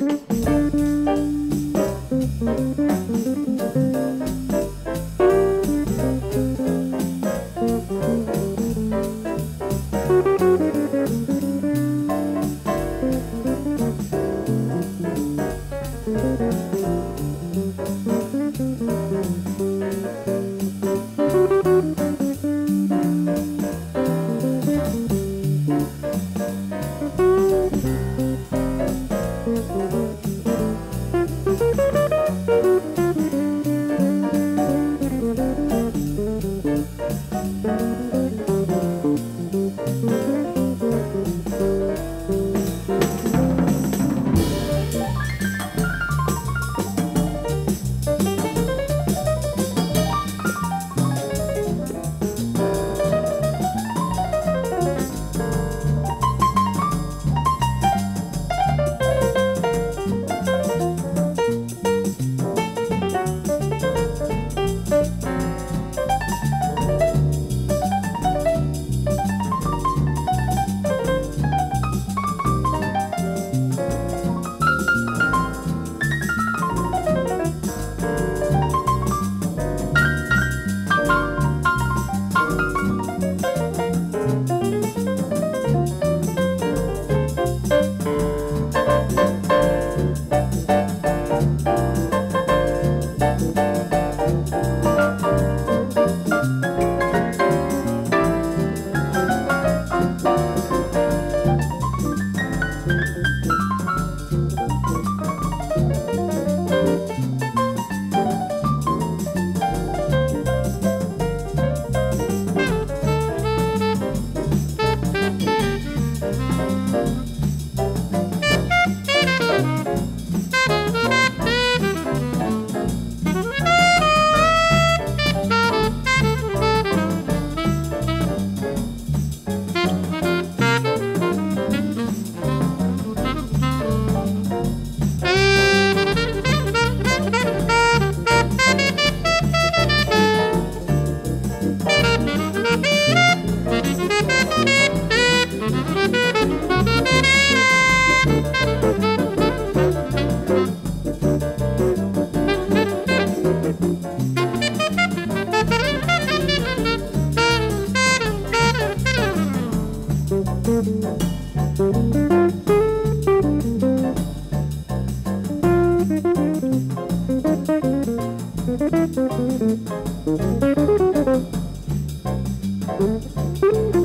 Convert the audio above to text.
Música Thank